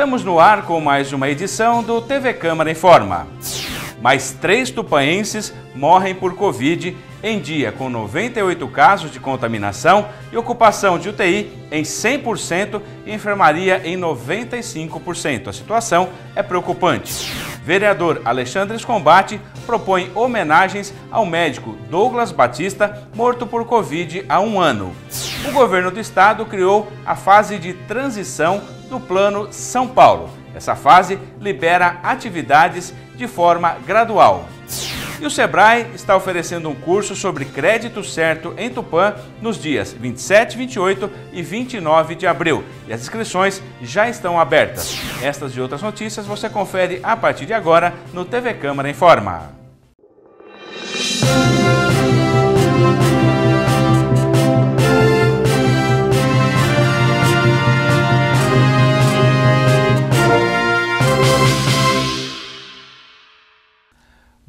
Estamos no ar com mais uma edição do TV Câmara Informa. Mais três tupaenses morrem por Covid em dia, com 98 casos de contaminação e ocupação de UTI em 100% e enfermaria em 95%. A situação é preocupante. Vereador Alexandre Escombate propõe homenagens ao médico Douglas Batista, morto por Covid há um ano. O governo do estado criou a fase de transição do Plano São Paulo. Essa fase libera atividades de forma gradual. E o Sebrae está oferecendo um curso sobre crédito certo em Tupã nos dias 27, 28 e 29 de abril. E as inscrições já estão abertas. Estas e outras notícias você confere a partir de agora no TV Câmara Informa.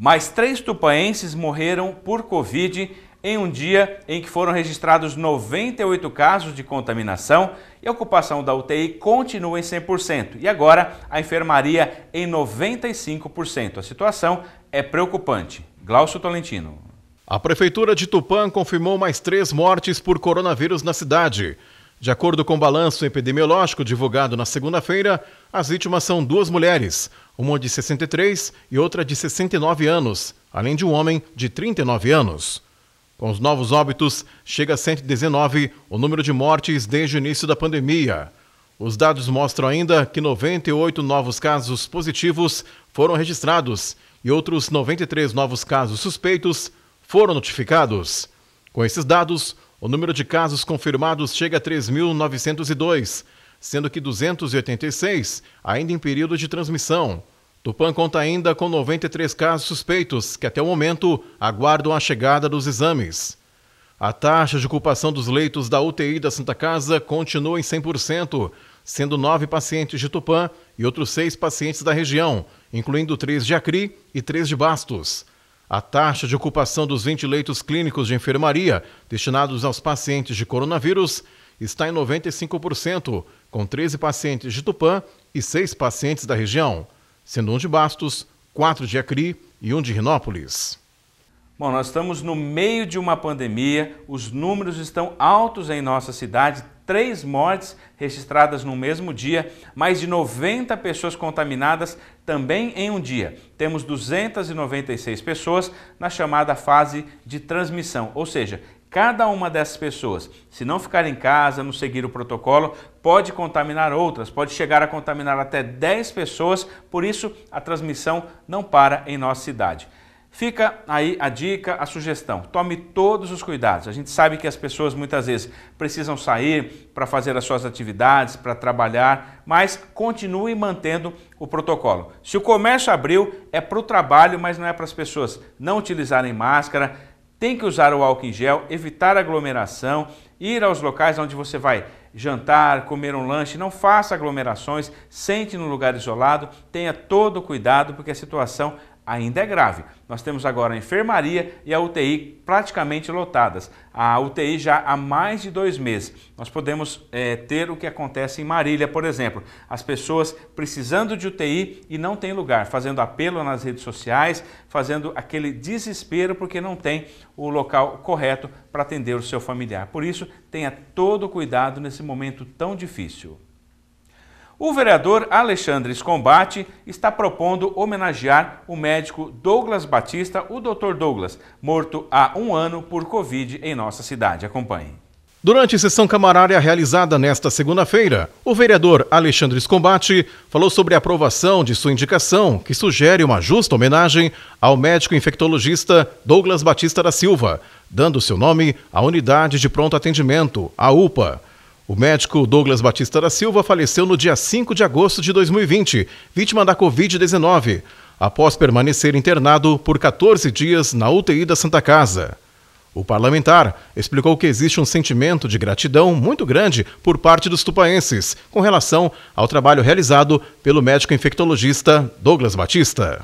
Mais três tupaenses morreram por Covid em um dia em que foram registrados 98 casos de contaminação e a ocupação da UTI continua em 100% e agora a enfermaria em 95%. A situação é preocupante. Glaucio Tolentino. A Prefeitura de Tupã confirmou mais três mortes por coronavírus na cidade. De acordo com o balanço epidemiológico divulgado na segunda-feira, as vítimas são duas mulheres, uma de 63 e outra de 69 anos, além de um homem de 39 anos. Com os novos óbitos, chega a 119 o número de mortes desde o início da pandemia. Os dados mostram ainda que 98 novos casos positivos foram registrados e outros 93 novos casos suspeitos foram notificados. Com esses dados, o número de casos confirmados chega a 3.902, sendo que 286 ainda em período de transmissão. Tupã conta ainda com 93 casos suspeitos que até o momento aguardam a chegada dos exames. A taxa de ocupação dos leitos da UTI da Santa Casa continua em 100%, sendo nove pacientes de Tupã e outros seis pacientes da região, incluindo três de Acri e três de Bastos. A taxa de ocupação dos 20 leitos clínicos de enfermaria destinados aos pacientes de coronavírus está em 95%, com 13 pacientes de Tupã e seis pacientes da região sendo um de Bastos, quatro de Acri e um de Rinópolis. Bom, nós estamos no meio de uma pandemia, os números estão altos em nossa cidade, três mortes registradas no mesmo dia, mais de 90 pessoas contaminadas também em um dia. Temos 296 pessoas na chamada fase de transmissão, ou seja, Cada uma dessas pessoas, se não ficar em casa, não seguir o protocolo, pode contaminar outras, pode chegar a contaminar até 10 pessoas, por isso a transmissão não para em nossa cidade. Fica aí a dica, a sugestão. Tome todos os cuidados. A gente sabe que as pessoas muitas vezes precisam sair para fazer as suas atividades, para trabalhar, mas continue mantendo o protocolo. Se o comércio abriu, é para o trabalho, mas não é para as pessoas não utilizarem máscara tem que usar o álcool em gel, evitar aglomeração, ir aos locais onde você vai jantar, comer um lanche, não faça aglomerações, sente no lugar isolado, tenha todo o cuidado porque a situação ainda é grave. Nós temos agora a enfermaria e a UTI praticamente lotadas. A UTI já há mais de dois meses. Nós podemos é, ter o que acontece em Marília, por exemplo. As pessoas precisando de UTI e não tem lugar, fazendo apelo nas redes sociais, fazendo aquele desespero porque não tem o local correto para atender o seu familiar. Por isso, tenha todo cuidado nesse momento tão difícil. O vereador Alexandre Escombate está propondo homenagear o médico Douglas Batista, o Dr. Douglas, morto há um ano por Covid em nossa cidade. Acompanhe. Durante sessão camarária realizada nesta segunda-feira, o vereador Alexandre Escombate falou sobre a aprovação de sua indicação, que sugere uma justa homenagem ao médico infectologista Douglas Batista da Silva, dando seu nome à unidade de pronto atendimento, a UPA. O médico Douglas Batista da Silva faleceu no dia 5 de agosto de 2020, vítima da Covid-19, após permanecer internado por 14 dias na UTI da Santa Casa. O parlamentar explicou que existe um sentimento de gratidão muito grande por parte dos tupaenses com relação ao trabalho realizado pelo médico infectologista Douglas Batista.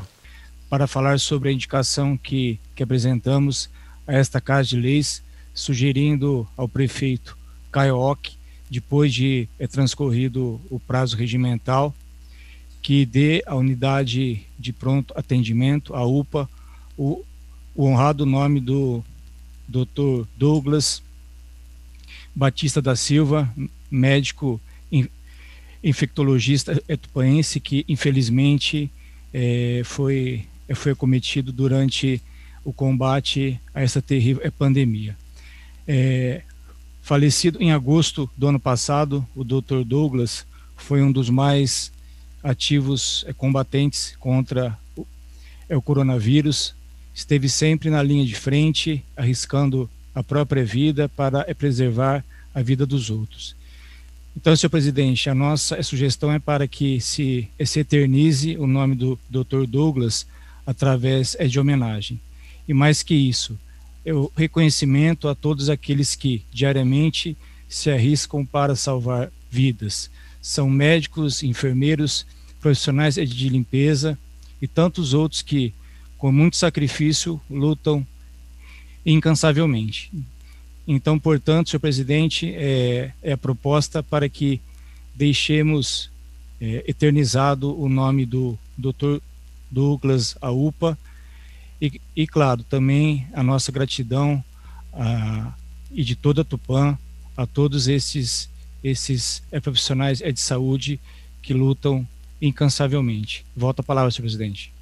Para falar sobre a indicação que, que apresentamos a esta Casa de Leis, sugerindo ao prefeito Caio depois de é, transcorrido o prazo regimental, que dê à unidade de pronto atendimento, a UPA, o, o honrado nome do Dr. Douglas Batista da Silva, médico infectologista etupaense que infelizmente é, foi, foi cometido durante o combate a essa terrível pandemia. É, falecido em agosto do ano passado, o Dr. Douglas foi um dos mais ativos é, combatentes contra o, é, o coronavírus. Esteve sempre na linha de frente, arriscando a própria vida para é, preservar a vida dos outros. Então, senhor presidente, a nossa sugestão é para que se, se eternize o nome do Dr. Douglas através de homenagem. E mais que isso, o reconhecimento a todos aqueles que diariamente se arriscam para salvar vidas. São médicos, enfermeiros, profissionais de limpeza e tantos outros que, com muito sacrifício, lutam incansavelmente. Então, portanto, senhor presidente, é, é a proposta para que deixemos é, eternizado o nome do Dr. Douglas Aupa e, e, claro, também a nossa gratidão e de toda a Tupã a todos esses, esses é, profissionais é, de saúde que lutam incansavelmente. Volta a palavra, senhor presidente.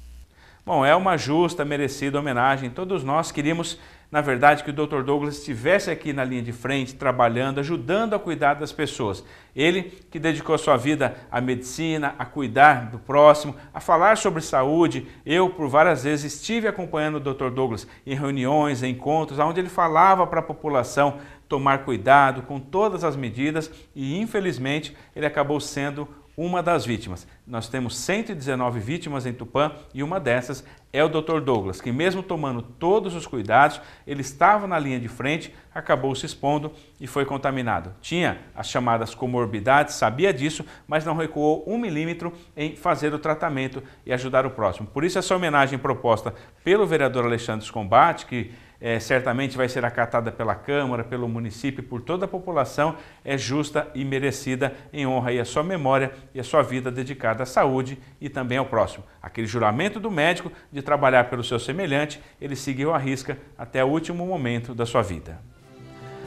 Bom, é uma justa, merecida homenagem. Todos nós queríamos, na verdade, que o Dr. Douglas estivesse aqui na linha de frente, trabalhando, ajudando a cuidar das pessoas. Ele que dedicou sua vida à medicina, a cuidar do próximo, a falar sobre saúde. Eu, por várias vezes, estive acompanhando o Dr. Douglas em reuniões, em encontros, onde ele falava para a população tomar cuidado com todas as medidas e, infelizmente, ele acabou sendo uma das vítimas. Nós temos 119 vítimas em Tupã e uma dessas é o Dr. Douglas, que mesmo tomando todos os cuidados, ele estava na linha de frente, acabou se expondo e foi contaminado. Tinha as chamadas comorbidades, sabia disso, mas não recuou um milímetro em fazer o tratamento e ajudar o próximo. Por isso essa homenagem proposta pelo vereador Alexandre Combate, que é, certamente vai ser acatada pela Câmara, pelo município, por toda a população, é justa e merecida em honra à sua memória e à sua vida dedicada à saúde e também ao próximo. Aquele juramento do médico de trabalhar pelo seu semelhante, ele seguiu a risca até o último momento da sua vida.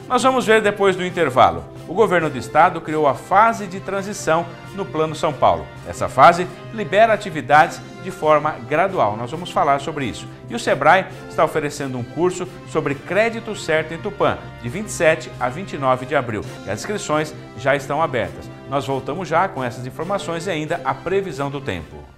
Nós vamos ver depois do intervalo. O governo do estado criou a fase de transição no Plano São Paulo. Essa fase libera atividades de forma gradual. Nós vamos falar sobre isso. E o Sebrae está oferecendo um curso sobre crédito certo em Tupã, de 27 a 29 de abril. E as inscrições já estão abertas. Nós voltamos já com essas informações e ainda a previsão do tempo.